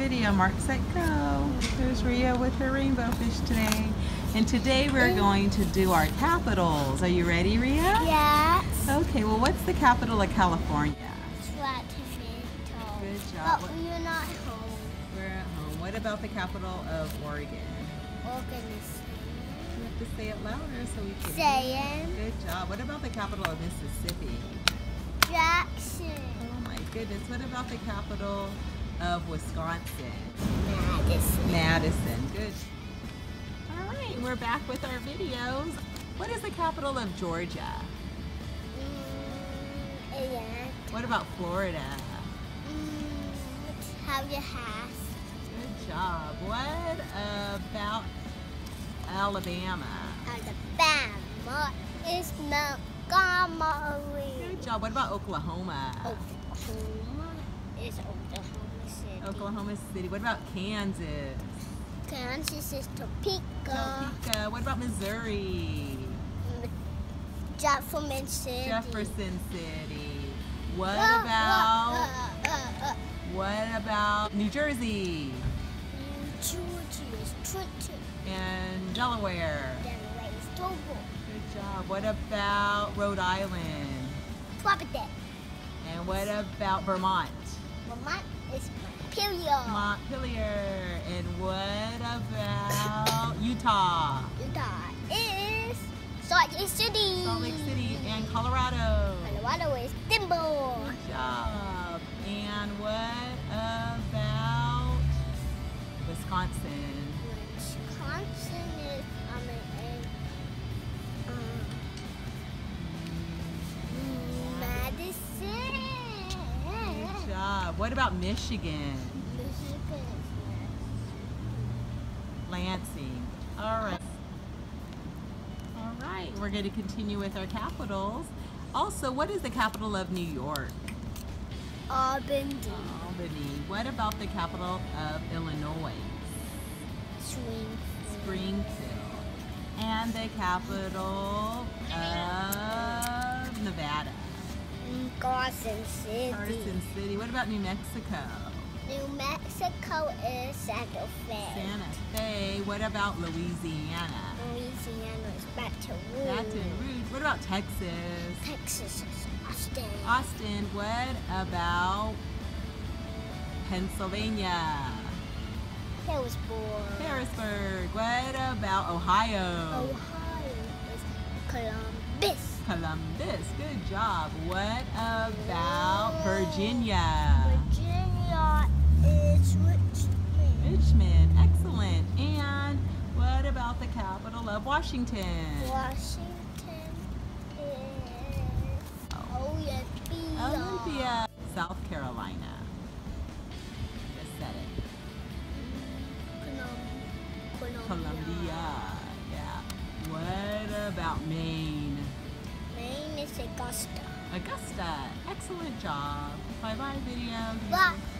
Mark, Set, Go. There's Ria with her rainbow fish today. And today we're going to do our capitals. Are you ready, Ria? Yes. Okay, well what's the capital of California? Sacramento. Good job. But we're not home. We're at home. What about the capital of Oregon? Organization. You have to say it louder so we can Saying Good job. What about the capital of Mississippi? Jackson. Oh my goodness. What about the capital of Wisconsin? Madison. Madison. Good. All right, we're back with our videos. What is the capital of Georgia? Mm, and What about Florida? mm, house. Good job. What about Alabama? Alabama is Montgomery. Good job. What about Oklahoma? Oklahoma is Oklahoma City. Oklahoma City. What about Kansas? Kansas is Topeka. Topeka. What about Missouri? Jefferson City. Jefferson City. What Uh, about uh, uh, uh, what about New Jersey New Jersey is Trenton. and Delaware? Delaware is Dover. Good job. What about Rhode Island? Providence. And what about Vermont? Vermont is Montpelier. Montpelier. And what about Utah? Utah is Salt Lake City. Salt Lake City and Colorado. Colorado is Denver. Good job. And what about? Wisconsin What about Michigan? Michigan Lansing. All right. All right. We're going to continue with our capitals. Also, what is the capital of New York? Albany. Albany. What about the capital of Illinois? Springfield. Springfield. And the capital of Nevada? Carson City. Carson City. What about New Mexico? New Mexico is Santa Fe. Santa Fe. What about Louisiana? Louisiana is Baton Rouge. Baton Rouge. What about Texas? Texas is Austin. Austin. What about Pennsylvania? Harrisburg. Harrisburg. What about Ohio? Ohio is Columbus. Columbus. Good job. What about Virginia? Virginia is Richmond. Richmond. Excellent. And what about the capital of Washington? Washington is oh. Olympia. Olympia. South Carolina. Just said it. Columbia. Columbia. Yeah. What about Maine? Augusta. Augusta. Excellent job. Bye bye video. Bye.